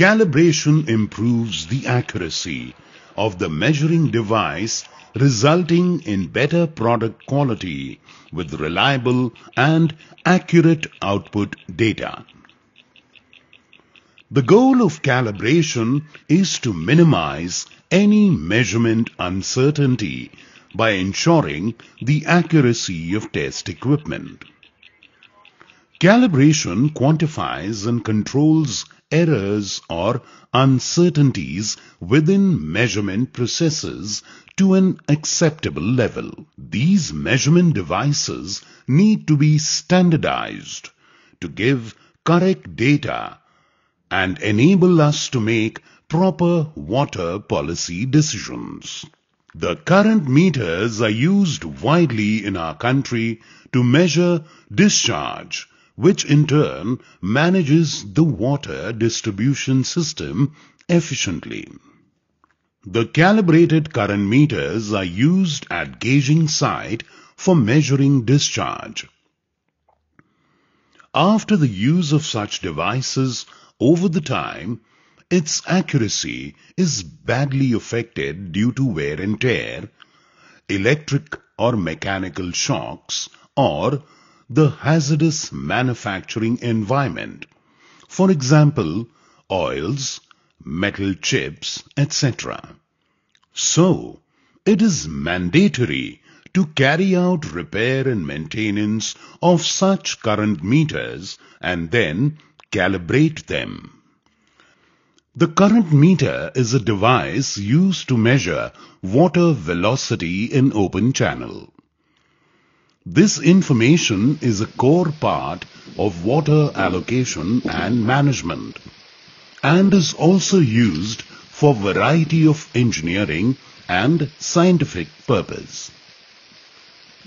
Calibration improves the accuracy of the measuring device resulting in better product quality with reliable and accurate output data. The goal of calibration is to minimize any measurement uncertainty by ensuring the accuracy of test equipment. Calibration quantifies and controls errors or uncertainties within measurement processes to an acceptable level. These measurement devices need to be standardized to give correct data and enable us to make proper water policy decisions. The current meters are used widely in our country to measure discharge which in turn manages the water distribution system efficiently. The calibrated current meters are used at gauging site for measuring discharge. After the use of such devices over the time, its accuracy is badly affected due to wear and tear, electric or mechanical shocks, or the hazardous manufacturing environment. For example, oils, metal chips, etc. So, it is mandatory to carry out repair and maintenance of such current meters and then calibrate them. The current meter is a device used to measure water velocity in open channel. This information is a core part of water allocation and management and is also used for variety of engineering and scientific purpose.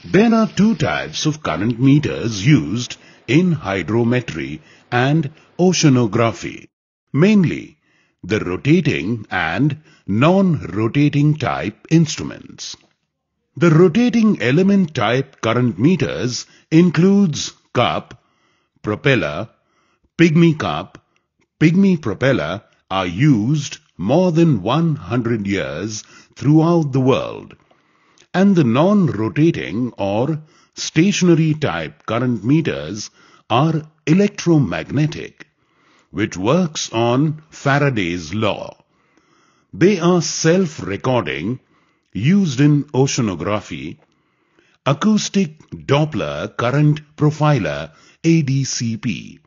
There are two types of current meters used in hydrometry and oceanography, mainly the rotating and non-rotating type instruments. The rotating element type current meters includes cup, propeller, pygmy cup, pygmy propeller are used more than 100 years throughout the world and the non-rotating or stationary type current meters are electromagnetic which works on Faraday's law. They are self-recording used in oceanography, acoustic Doppler current profiler ADCP,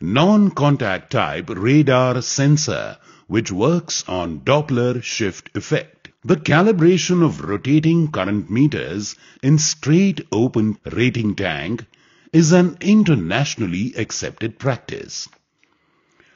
non-contact type radar sensor which works on Doppler shift effect. The calibration of rotating current meters in straight open rating tank is an internationally accepted practice.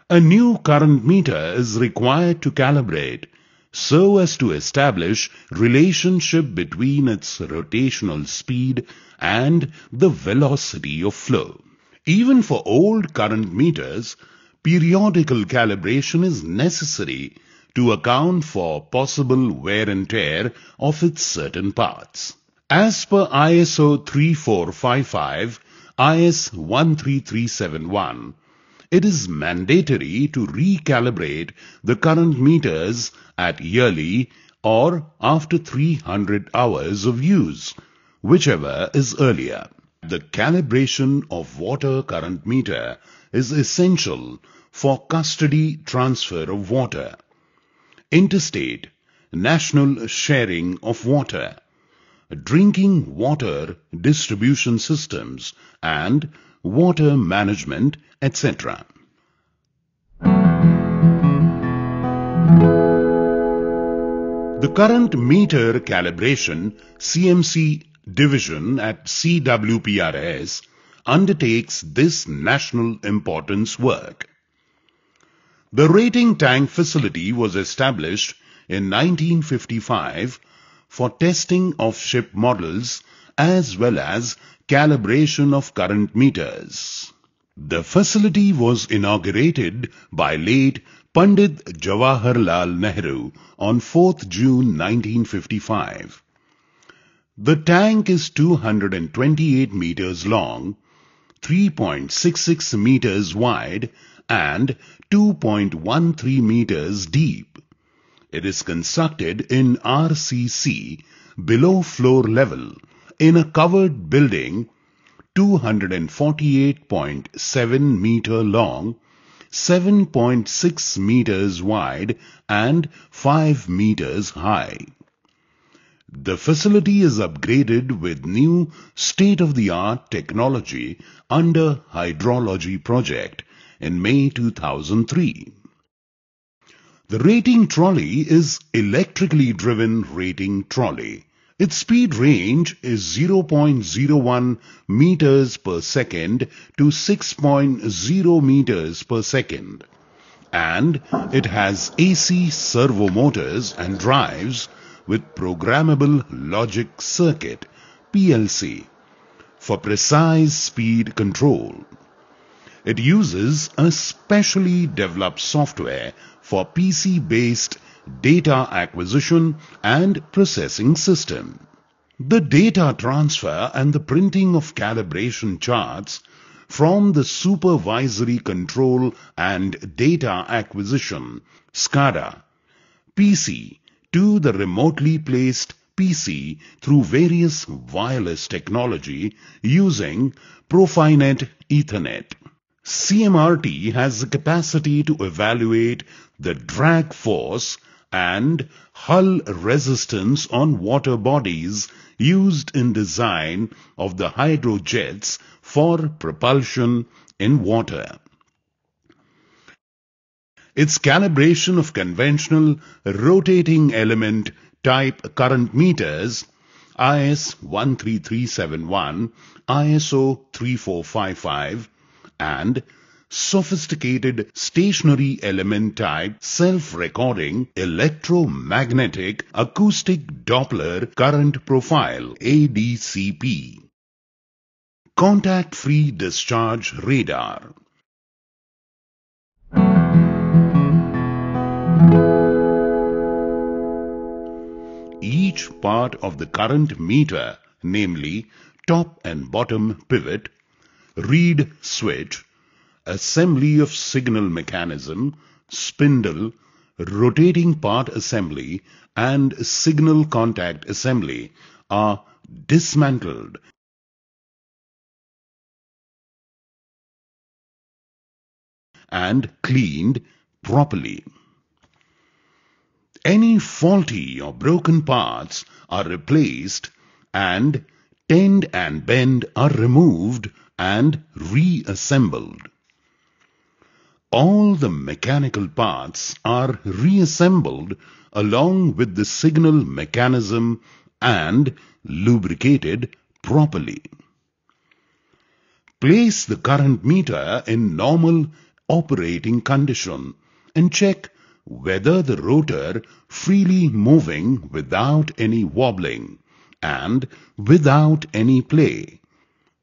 A new current meter is required to calibrate so as to establish relationship between its rotational speed and the velocity of flow. Even for old current meters, periodical calibration is necessary to account for possible wear and tear of its certain parts. As per ISO 3455, IS 13371, it is mandatory to recalibrate the current meters at yearly or after 300 hours of use, whichever is earlier. The calibration of water current meter is essential for custody transfer of water, interstate, national sharing of water, drinking water distribution systems and water management, etc. The current meter calibration CMC division at CWPRS undertakes this national importance work. The rating tank facility was established in 1955 for testing of ship models as well as calibration of current meters. The facility was inaugurated by late Pandit Jawaharlal Nehru on 4th June 1955. The tank is 228 meters long, 3.66 meters wide and 2.13 meters deep. It is constructed in RCC below floor level in a covered building 248.7 meter long, 7.6 meters wide and 5 meters high. The facility is upgraded with new state-of-the-art technology under hydrology project in May 2003. The rating trolley is electrically driven rating trolley. Its speed range is 0.01 meters per second to 6.0 meters per second. And it has AC servo motors and drives with programmable logic circuit PLC for precise speed control. It uses a specially developed software for PC-based data acquisition and processing system. The data transfer and the printing of calibration charts from the supervisory control and data acquisition SCADA PC to the remotely placed PC through various wireless technology using Profinet Ethernet. CMRT has the capacity to evaluate the drag force and hull resistance on water bodies used in design of the hydrojets for propulsion in water. Its calibration of conventional rotating element type current meters IS 13371, ISO 3455 and sophisticated stationary element type self-recording electromagnetic acoustic Doppler current profile ADCP. Contact-free discharge radar. Each part of the current meter, namely top and bottom pivot, reed switch, assembly of signal mechanism, spindle, rotating part assembly and signal contact assembly are dismantled and cleaned properly. Any faulty or broken parts are replaced and tend and bend are removed and reassembled. All the mechanical parts are reassembled along with the signal mechanism and lubricated properly. Place the current meter in normal operating condition and check whether the rotor freely moving without any wobbling and without any play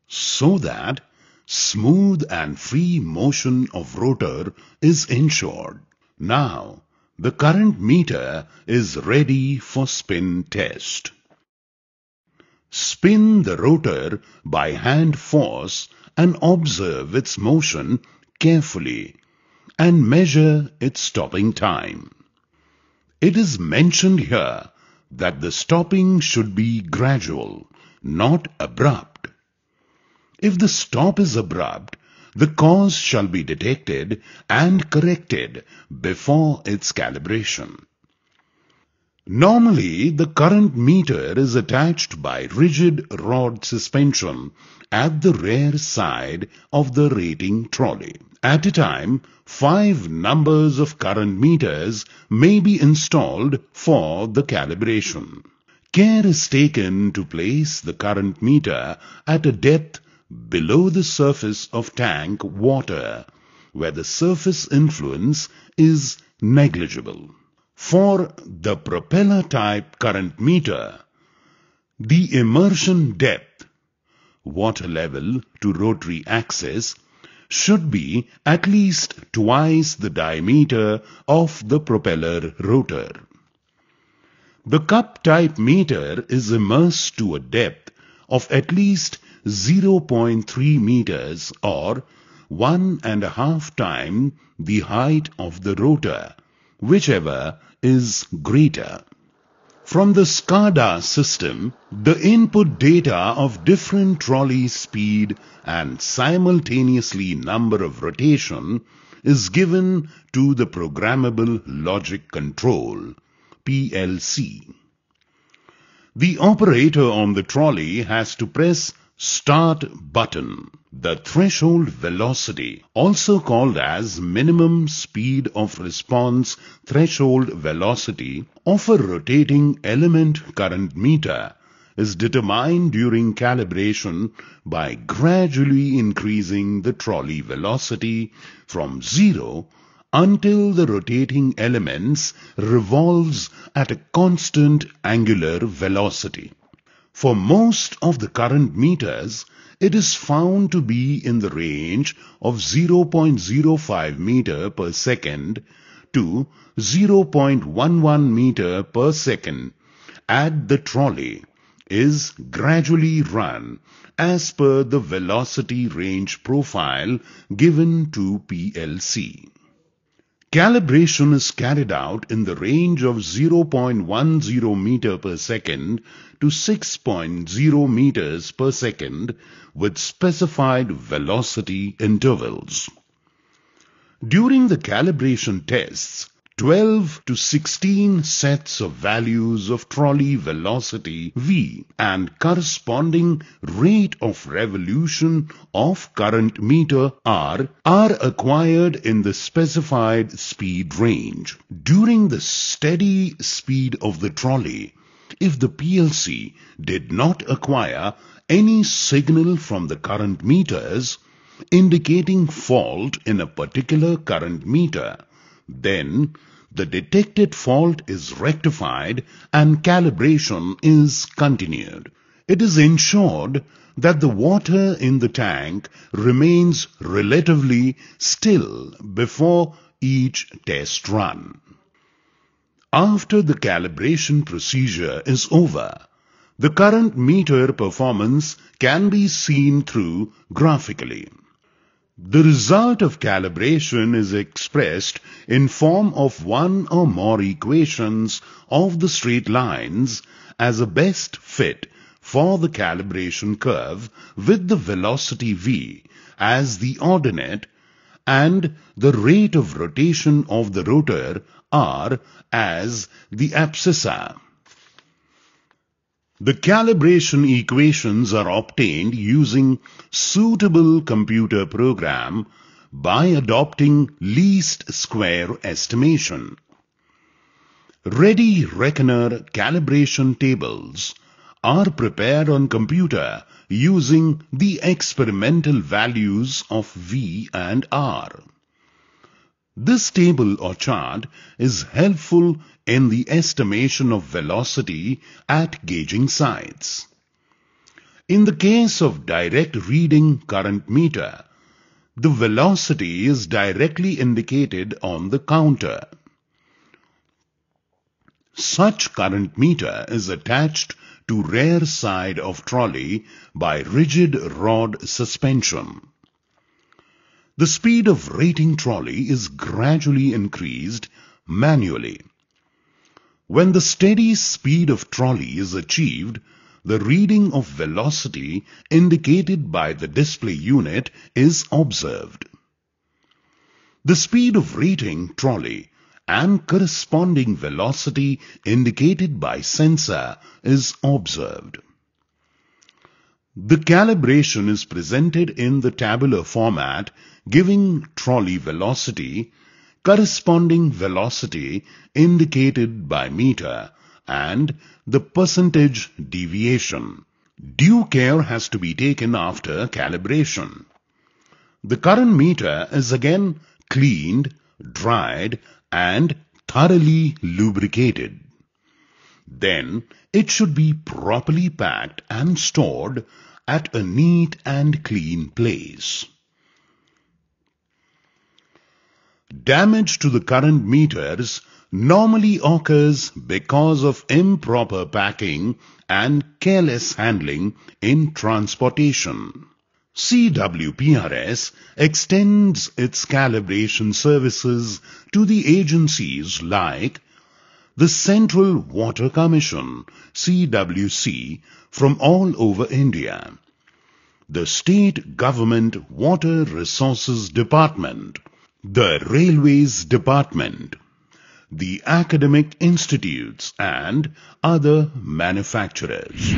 so that smooth and free motion of rotor is ensured. Now the current meter is ready for spin test. Spin the rotor by hand force and observe its motion carefully and measure its stopping time. It is mentioned here that the stopping should be gradual, not abrupt. If the stop is abrupt, the cause shall be detected and corrected before its calibration. Normally, the current meter is attached by rigid rod suspension at the rear side of the rating trolley. At a time, five numbers of current meters may be installed for the calibration. Care is taken to place the current meter at a depth below the surface of tank water, where the surface influence is negligible. For the propeller type current meter, the immersion depth, water level to rotary axis, should be at least twice the diameter of the propeller rotor. The cup type meter is immersed to a depth of at least 0.3 meters or one and a half time the height of the rotor, whichever is greater. From the SCADA system, the input data of different trolley speed and simultaneously number of rotation is given to the Programmable Logic Control, PLC. The operator on the trolley has to press Start button. The threshold velocity, also called as minimum speed of response threshold velocity of a rotating element current meter is determined during calibration by gradually increasing the trolley velocity from zero until the rotating elements revolves at a constant angular velocity. For most of the current meters, it is found to be in the range of 0.05 meter per second to 0.11 meter per second at the trolley is gradually run as per the velocity range profile given to PLC. Calibration is carried out in the range of 0.10 meter per second to 6.0 meters per second with specified velocity intervals. During the calibration tests, 12 to 16 sets of values of trolley velocity v and corresponding rate of revolution of current meter r are acquired in the specified speed range. During the steady speed of the trolley, if the PLC did not acquire any signal from the current meters indicating fault in a particular current meter, then the detected fault is rectified and calibration is continued. It is ensured that the water in the tank remains relatively still before each test run. After the calibration procedure is over, the current meter performance can be seen through graphically. The result of calibration is expressed in form of one or more equations of the straight lines as a best fit for the calibration curve with the velocity v as the ordinate and the rate of rotation of the rotor r as the abscissa. The calibration equations are obtained using suitable computer program by adopting least square estimation. Ready reckoner calibration tables are prepared on computer using the experimental values of V and R. This table or chart is helpful in the estimation of velocity at gauging sites. In the case of direct reading current meter, the velocity is directly indicated on the counter. Such current meter is attached to rear side of trolley by rigid rod suspension. The speed of rating trolley is gradually increased manually. When the steady speed of trolley is achieved, the reading of velocity indicated by the display unit is observed. The speed of rating trolley and corresponding velocity indicated by sensor is observed. The calibration is presented in the tabular format giving trolley velocity, corresponding velocity indicated by meter and the percentage deviation. Due care has to be taken after calibration. The current meter is again cleaned, dried and thoroughly lubricated. Then it should be properly packed and stored at a neat and clean place. Damage to the current meters normally occurs because of improper packing and careless handling in transportation. CWPRS extends its calibration services to the agencies like the Central Water Commission CWC from all over India, the State Government Water Resources Department, the Railways Department, the academic institutes and other manufacturers.